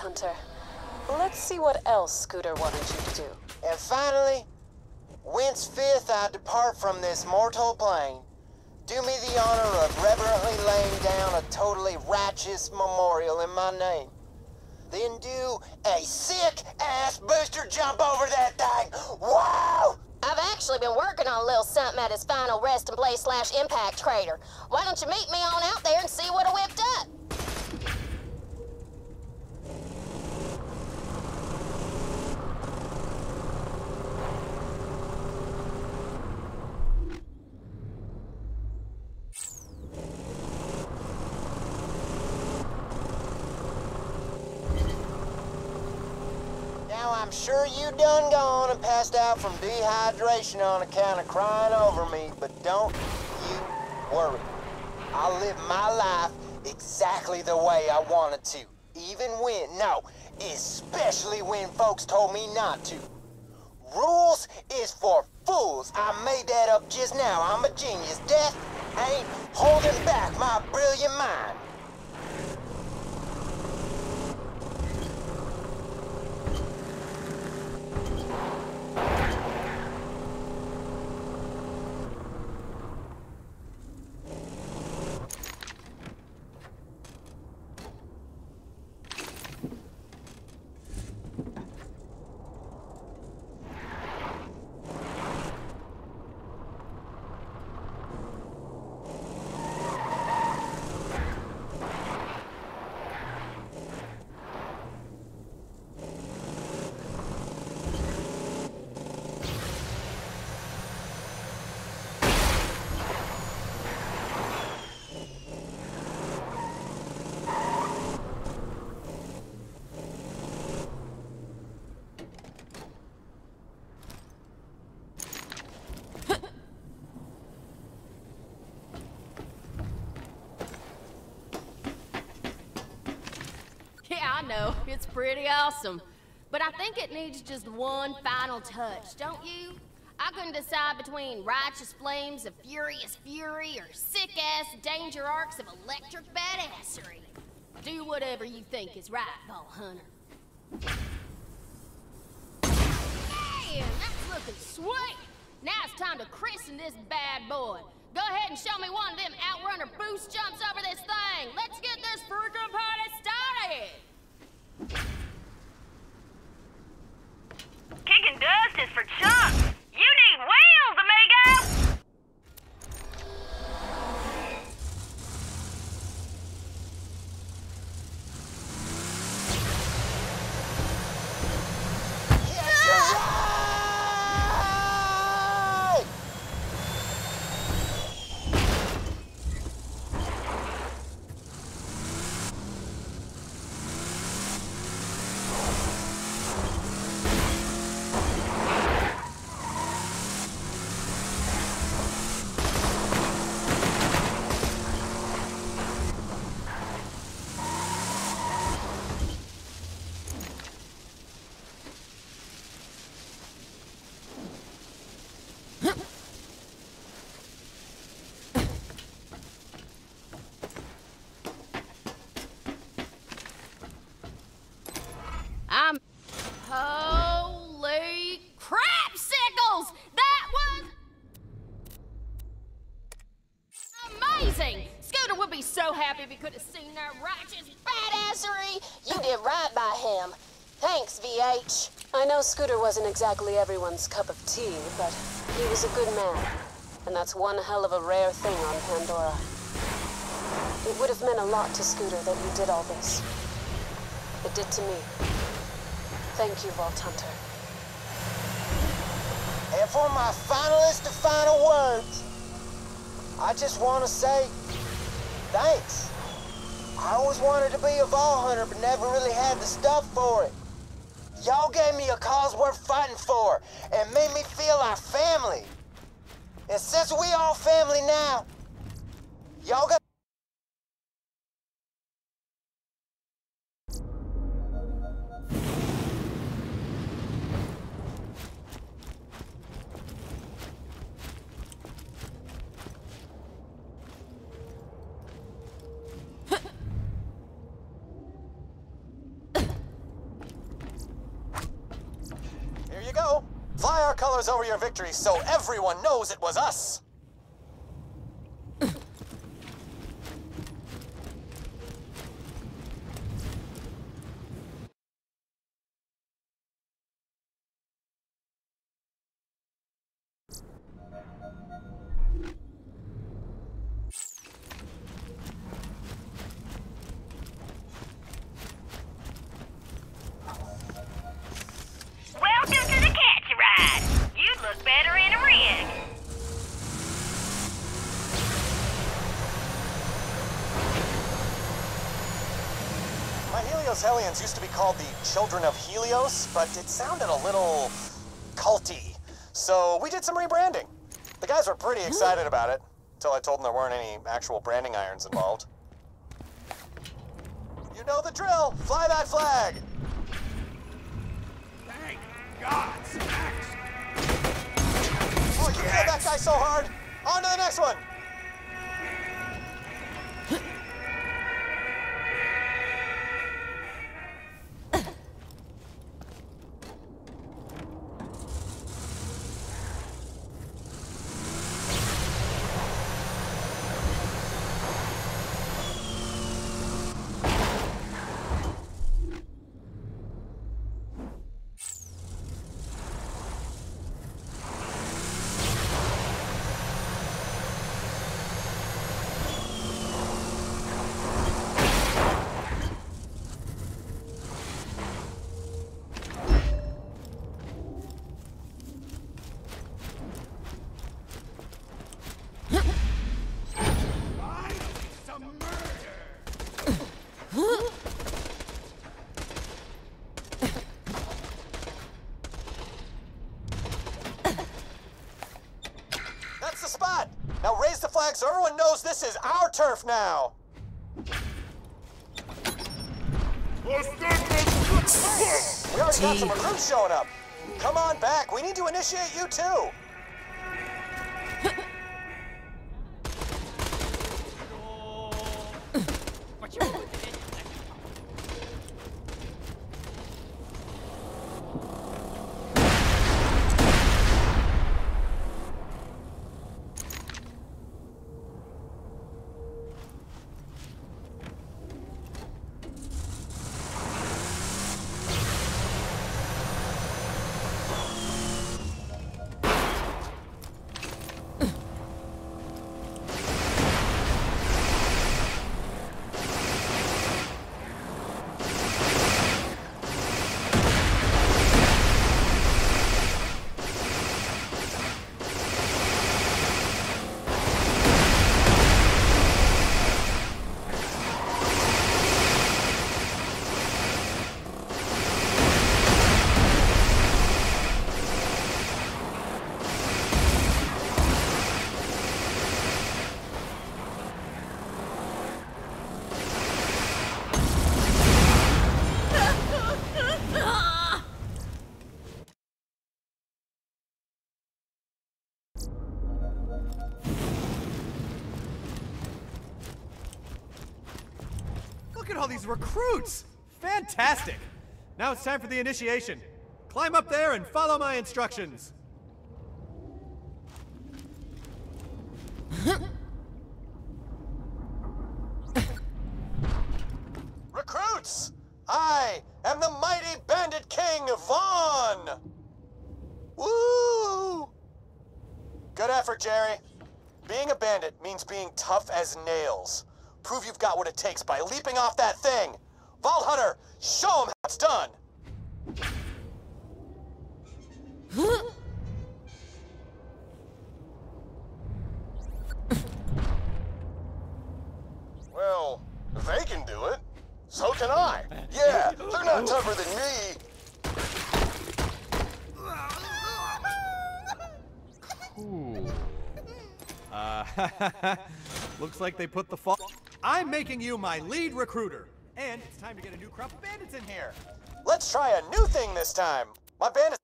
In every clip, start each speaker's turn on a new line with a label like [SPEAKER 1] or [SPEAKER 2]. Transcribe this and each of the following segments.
[SPEAKER 1] Hunter. Let's see what else Scooter wanted you to do.
[SPEAKER 2] And finally, whence fifth I depart from this mortal plane, do me the honor of reverently laying down a totally righteous memorial in my name. Then do a sick-ass booster jump over that thing. Wow!
[SPEAKER 3] I've actually been working on a little something at his final resting place slash impact crater. Why don't you meet me on out there and see what I whipped up?
[SPEAKER 2] Now I'm sure you done gone from dehydration on account of crying over me, but don't you worry. I'll live my life exactly the way I wanted to. Even when, no, especially when folks told me not to. Rules is for fools. I made that up just now. I'm a genius. Death ain't holding back my brilliant mind.
[SPEAKER 4] Yeah, I know. It's pretty awesome. But I think it needs just one final touch, don't you? I couldn't decide between righteous flames of furious fury or sick-ass danger arcs of electric badassery. Do whatever you think is right, Vault Hunter. Man, that's looking sweet! Now it's time to christen this bad boy. Go ahead and show me one of them outrunner boost jumps over this thing. Let's get this freaking party started!
[SPEAKER 5] Kicking dust is for chumps. You need wheels, amigo.
[SPEAKER 4] Scooter
[SPEAKER 1] wasn't exactly everyone's cup of tea, but he was a good man. And that's one hell of a rare thing on Pandora. It would have meant a lot to Scooter that you did all this. It did to me. Thank you, Vault Hunter.
[SPEAKER 2] And for my finalist to final words, I just want to say thanks. I always wanted to be a Vault hunter, but never really had the stuff for it. Y'all gave me a cause worth fighting for and made me feel like family. And since we all family now, y'all got
[SPEAKER 6] so everyone knows it was us. Children of Helios, but it sounded a little culty. So we did some rebranding. The guys were pretty excited about it, until I told them there weren't any actual branding irons involved. You know the drill. Fly that flag.
[SPEAKER 7] Thank God, Snacks!
[SPEAKER 6] Oh, you hit that guy so hard. On to the next one.
[SPEAKER 7] Some murder!
[SPEAKER 6] That's the spot. Now raise the flag so everyone knows this is our turf now. We already got some recruits showing up. Come on back. We need to initiate you too.
[SPEAKER 8] Recruits! Fantastic! Now it's time for the initiation. Climb up there and follow my instructions.
[SPEAKER 6] Recruits! I am the mighty bandit king, Vaughn! Woo! Good effort, Jerry. Being a bandit means being tough as nails. Prove you've got what it takes by leaping off that thing. Vault Hunter, show 'em how it's done.
[SPEAKER 9] Well, if they can do it, so can I. Yeah, they're not tougher than me.
[SPEAKER 8] Cool. Uh, looks like they put the fall. I'm making you my lead recruiter. And it's time to get a new crop of bandits in here.
[SPEAKER 6] Let's try a new thing this time. My bandits...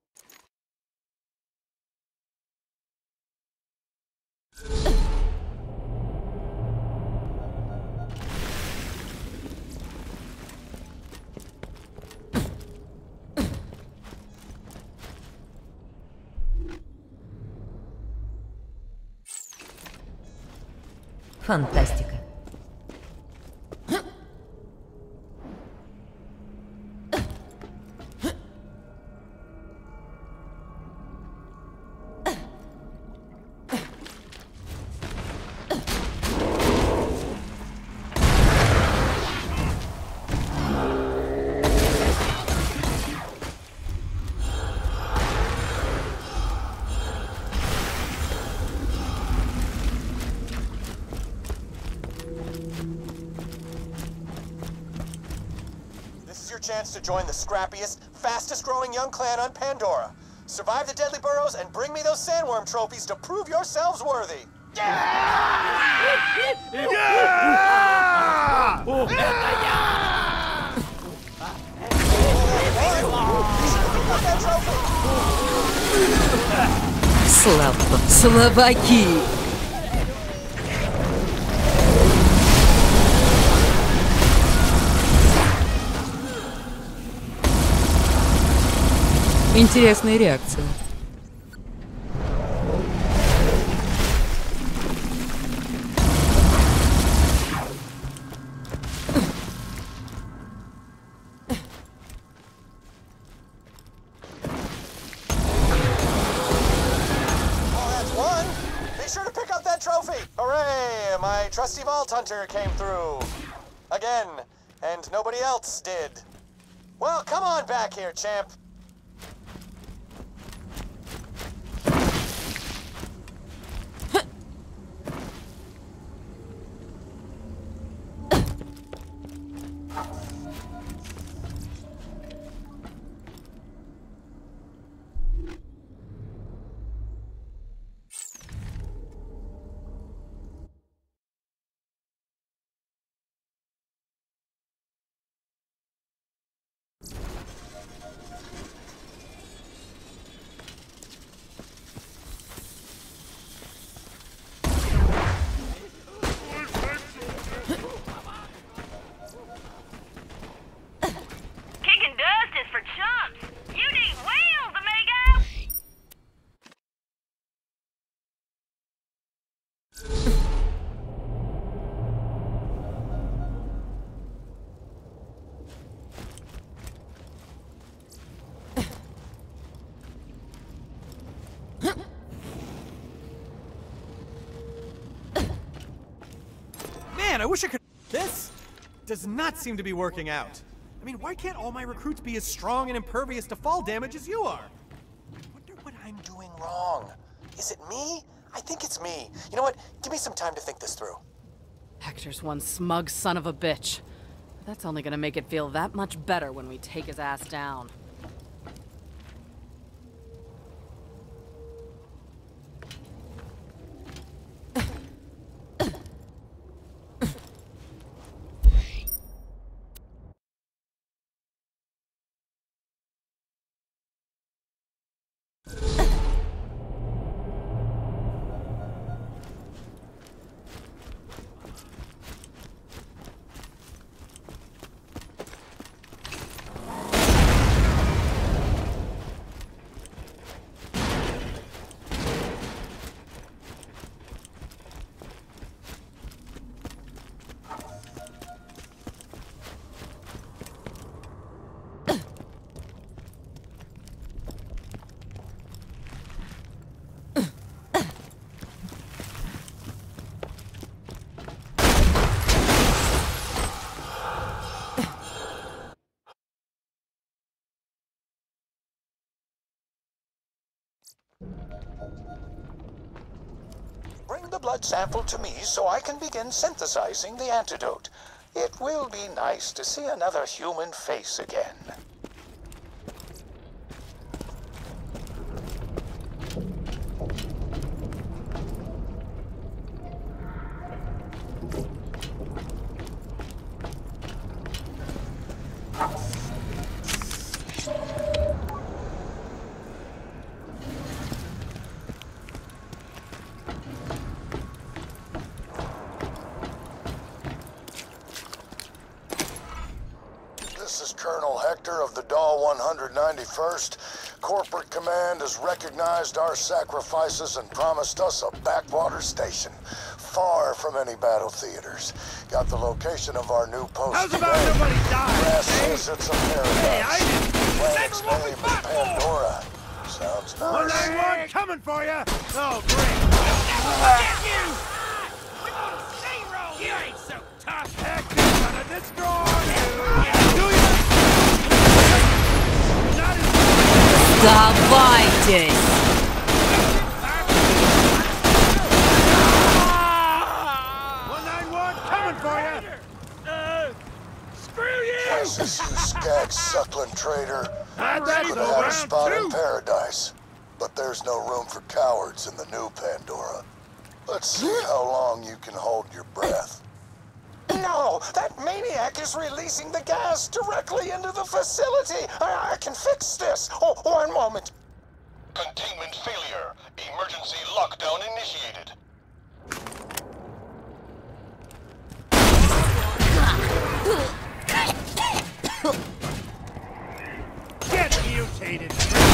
[SPEAKER 10] Фантастика.
[SPEAKER 6] chance to join the scrappiest, fastest growing young clan on Pandora. Survive the deadly burrows and bring me those sandworm trophies to prove yourselves worthy.
[SPEAKER 10] Слабо. Слабаки. Интересная реакция.
[SPEAKER 6] Well, that's Hooray! My trusty vault hunter came through. Again. And nobody else did. Well, come on back here, champ.
[SPEAKER 8] Man, I wish I could. This does not seem to be working out. I mean, why can't all my recruits be as strong and impervious to fall damage as you are?
[SPEAKER 6] I wonder what I'm doing wrong. Is it me? I think it's me. You know what? Give me some time to think this through.
[SPEAKER 11] Hector's one smug son of a bitch. That's only gonna make it feel that much better when we take his ass down.
[SPEAKER 12] Bring the blood sample to me so I can begin synthesizing the antidote. It will be nice to see another human face again. This is Colonel Hector of the Dahl 191st. Corporate Command has recognized our sacrifices and promised us a backwater station. far from any battle theaters. Got the location of our new post.
[SPEAKER 7] How's about nobody dies,
[SPEAKER 12] Grass says it's a paradise.
[SPEAKER 7] Hey, I didn't-
[SPEAKER 12] Planet's
[SPEAKER 7] Never we
[SPEAKER 12] name is
[SPEAKER 7] fought for!
[SPEAKER 12] Sounds
[SPEAKER 7] One
[SPEAKER 12] nice.
[SPEAKER 7] nine one coming for you. Oh, great. Get you! Zero. You ain't so tough. Heck, it's gonna destroy you? You!
[SPEAKER 12] Jesus, you skag suckling traitor.
[SPEAKER 7] That
[SPEAKER 12] could have had a spot in paradise. But there's no room for cowards in the new Pandora. Let's see how long you can hold your breath.
[SPEAKER 6] No, that maniac is releasing the gas directly into the facility. I, I can fix this. Oh, one moment.
[SPEAKER 9] Containment failure. Emergency lockdown initiated.
[SPEAKER 7] Get mutated.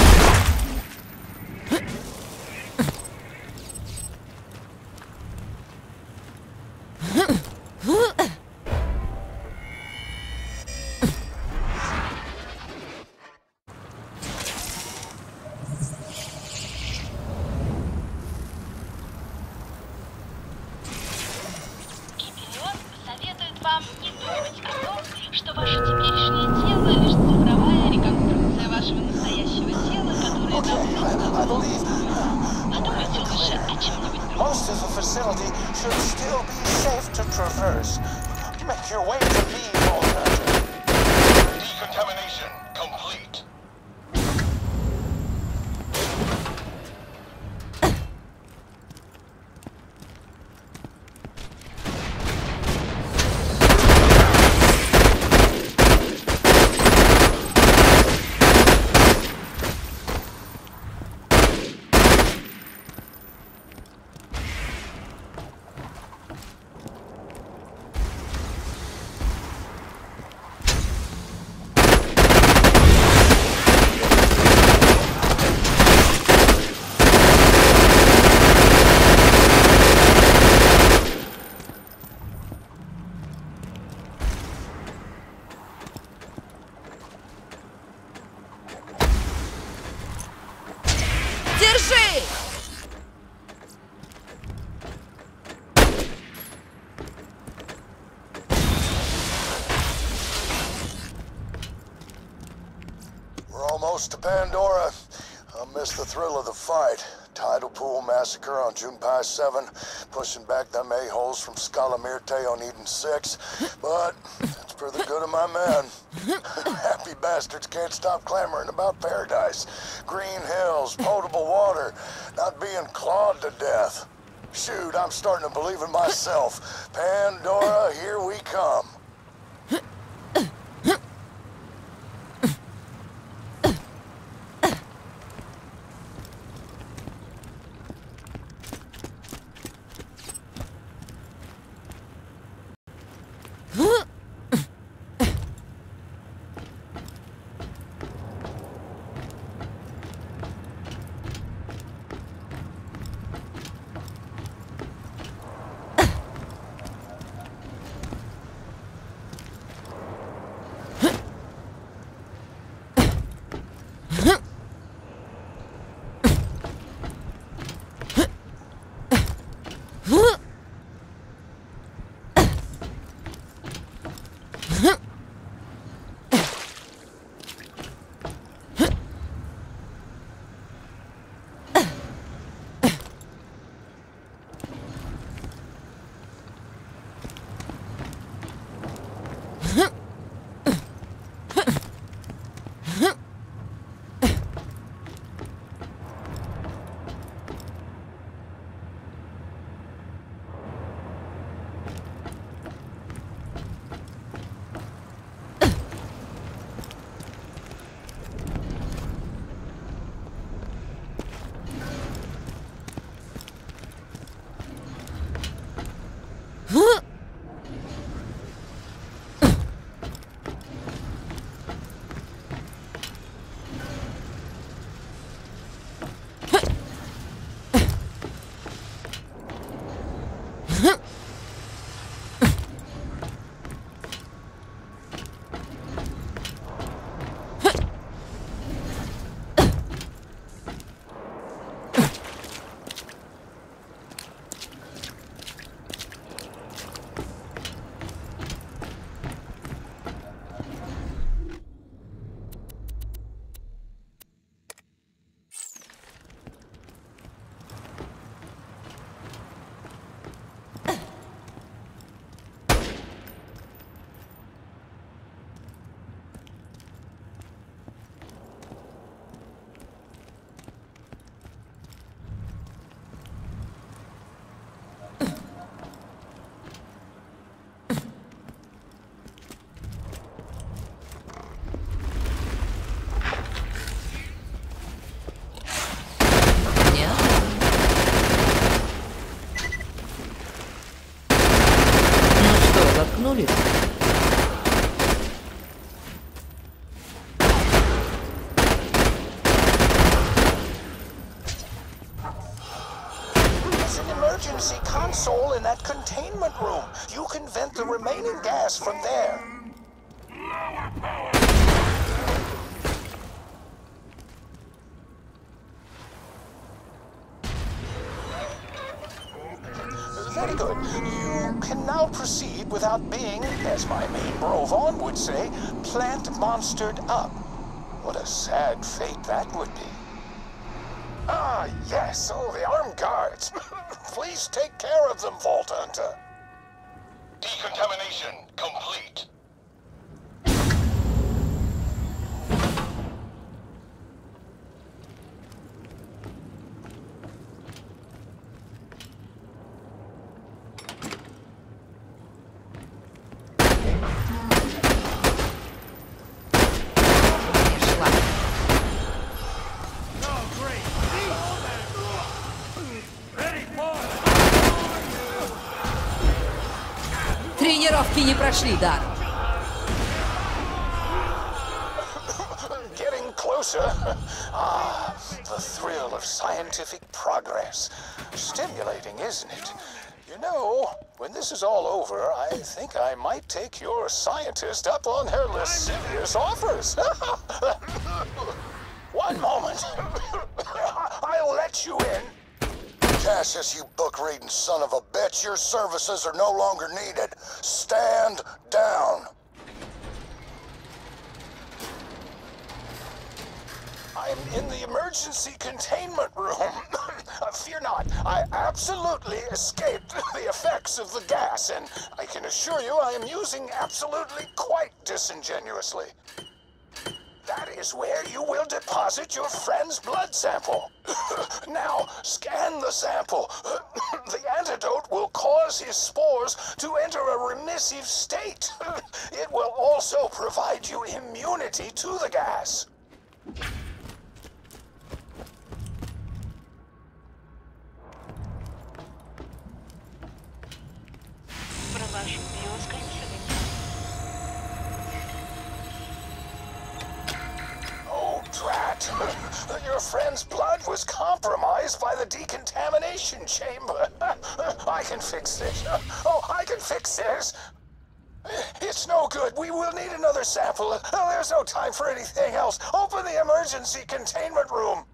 [SPEAKER 12] Massacre on Junpei 7, pushing back them a-holes from Scala Mirte on Eden 6. But it's for the good of my men. Happy bastards can't stop clamoring about paradise. Green hills, potable water, not being clawed to death. Shoot, I'm starting to believe in myself. Pandora, here we come.
[SPEAKER 13] You can vent the remaining gas from there. Very good. You can now proceed without being, as my main bro Vaughn would say, plant monstered up. What a sad fate that would be. Ah, yes. Oh, the armed guards. Please take care of them, Vault Hunter.
[SPEAKER 9] Decontamination complete.
[SPEAKER 10] Тренировки не прошли даром.
[SPEAKER 13] Getting closer. Ah, the thrill of scientific progress. Stimulating, isn't it? You know, when this is all over, I think I might take your scientist up on her lascivious offers. One moment. I'll let you in.
[SPEAKER 12] Cassius, you book-reading son of a bitch, your services are no longer needed. Stand down.
[SPEAKER 13] I'm in the emergency containment room. Uh, Fear not, I absolutely escaped the effects of the gas, and I can assure you I am using absolutely quite disingenuously. That is where you will deposit your friend's blood sample. now, scan the sample. the antidote will cause his spores to enter a remissive state. it will also provide you immunity to the gas. Friend's blood was compromised by the decontamination chamber. I can fix this. Oh, I can fix this. It's no good. We will need another sample. Oh, there's no time for anything else. Open the emergency containment room.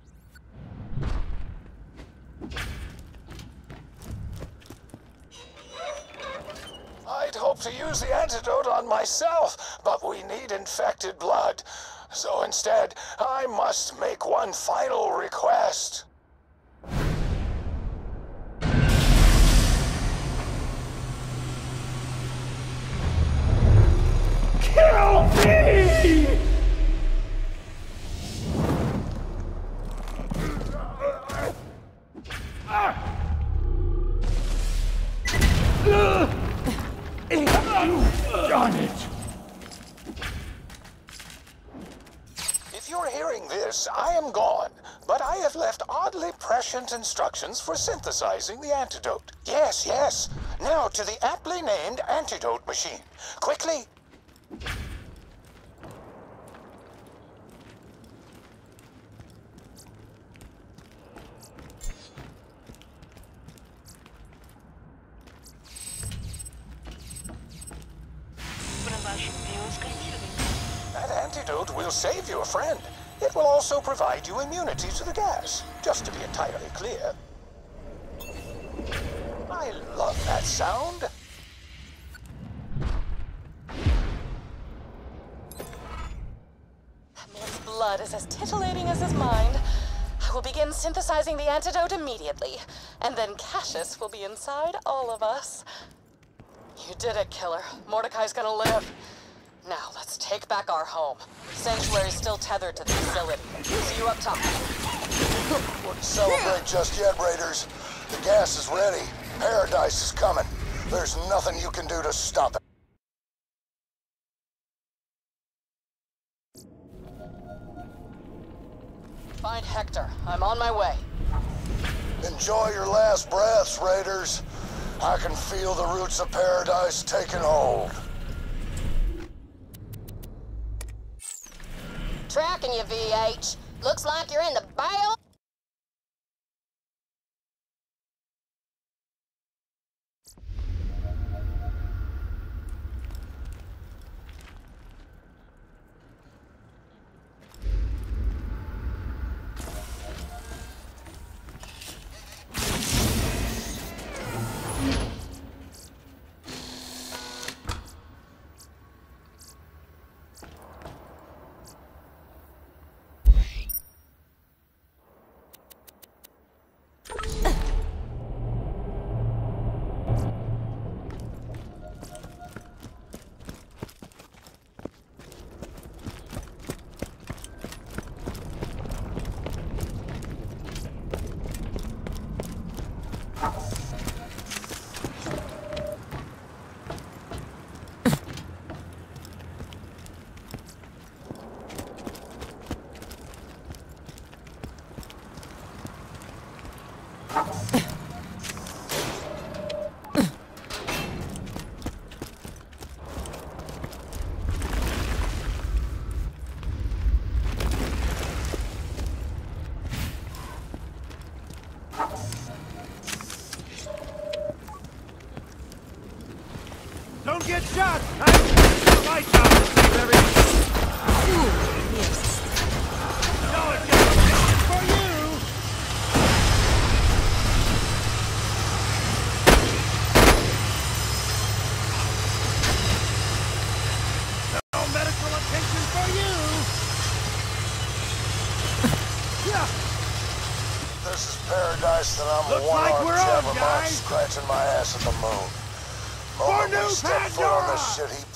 [SPEAKER 13] I'd hope to use the antidote on myself, but we need infected blood. So instead, I must make one final request.
[SPEAKER 7] Kill me!
[SPEAKER 13] instructions for synthesizing the antidote. Yes, yes. Now to the aptly named antidote machine. Quickly! That antidote will save your friend. It will also provide you immunity to the gas, just to be entirely clear. Sound.
[SPEAKER 14] Man's blood is as titillating as his mind. I will begin synthesizing the antidote immediately, and then Cassius will be inside all of us. You did it, killer. Mordecai's gonna live. Now, let's take back our home. Sanctuary's still tethered to the facility. See you up top.
[SPEAKER 12] Wouldn't celebrate just yet, Raiders. The gas is ready. Paradise is coming. There's nothing you can do to stop it.
[SPEAKER 14] Find Hector. I'm on my way.
[SPEAKER 12] Enjoy your last breaths, Raiders. I can feel the roots of paradise taking hold.
[SPEAKER 3] Tracking you, VH. Looks like you're in the bio
[SPEAKER 7] get shot! I'm My job is to save everyone. No, it's just a mission for you! No medical attention for you!
[SPEAKER 12] This is paradise that I'm
[SPEAKER 7] Looks
[SPEAKER 12] a
[SPEAKER 7] like
[SPEAKER 12] one-armed
[SPEAKER 7] we're on,
[SPEAKER 12] jabbermouth
[SPEAKER 7] guys.
[SPEAKER 12] scratching my ass at the moon.
[SPEAKER 7] For
[SPEAKER 12] Moment
[SPEAKER 7] New
[SPEAKER 12] we step foot shit he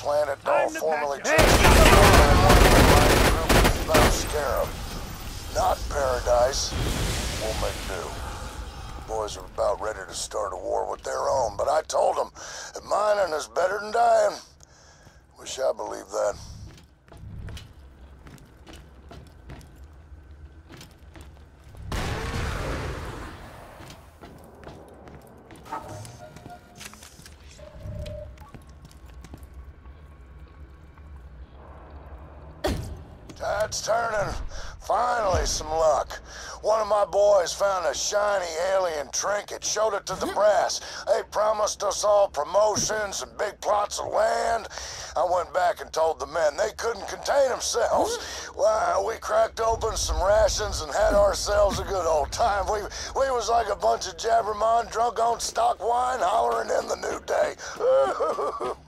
[SPEAKER 12] Tide's turning. Finally, some luck. One of my boys found a shiny alien trinket, showed it to the brass. They promised us all promotions and big plots of land. I went back and told the men they couldn't contain themselves. Well, we cracked open some rations and had ourselves a good old time. We we was like a bunch of jabbermon drunk on stock wine hollering in the new day.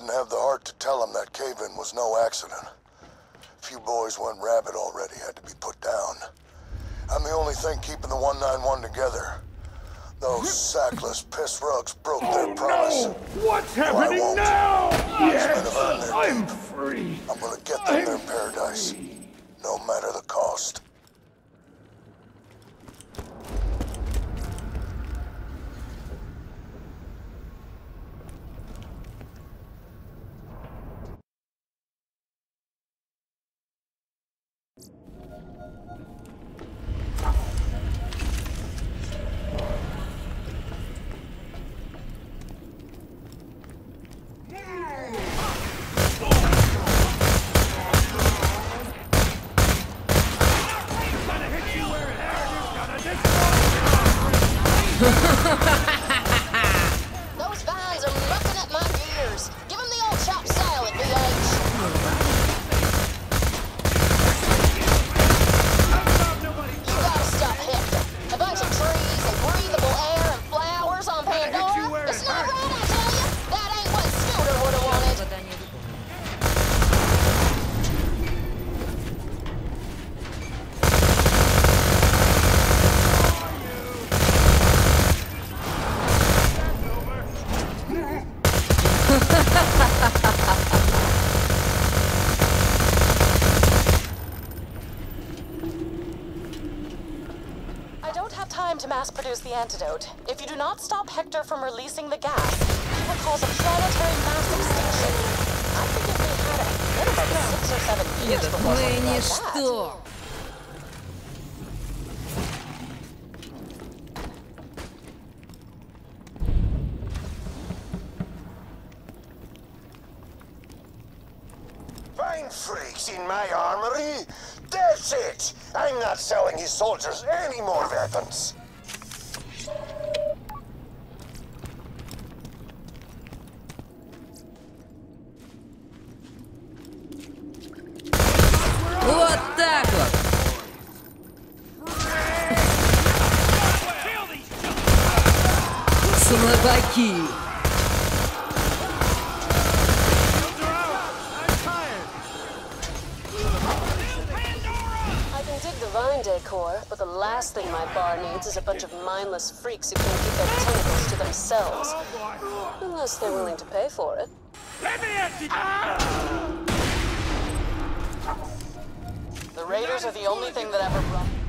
[SPEAKER 12] Didn't have the heart to tell him that cave-in was no accident. A Few boys went rabid already, had to be put down. I'm the only thing keeping the 191 together. Those sackless piss rugs broke their oh, promise.
[SPEAKER 7] What's happening
[SPEAKER 12] won't.
[SPEAKER 7] now?
[SPEAKER 12] Marksmen have earned their
[SPEAKER 7] I'm free.
[SPEAKER 12] I'm gonna get them their paradise, no matter the cost.
[SPEAKER 14] antidote. If you do not stop Hector from releasing the gas, he will cause a planetary mass extinction. I think if we had a minimum six or seven years before something like that.
[SPEAKER 10] ничто.
[SPEAKER 9] Fine freaks in my armory. That's it. I'm not selling his soldiers any more weapons.
[SPEAKER 1] useless freaks who can keep their tentacles to themselves. Unless they're willing to pay for it.
[SPEAKER 7] Let me empty! Ah!
[SPEAKER 14] The Raiders are the only thing that ever brought...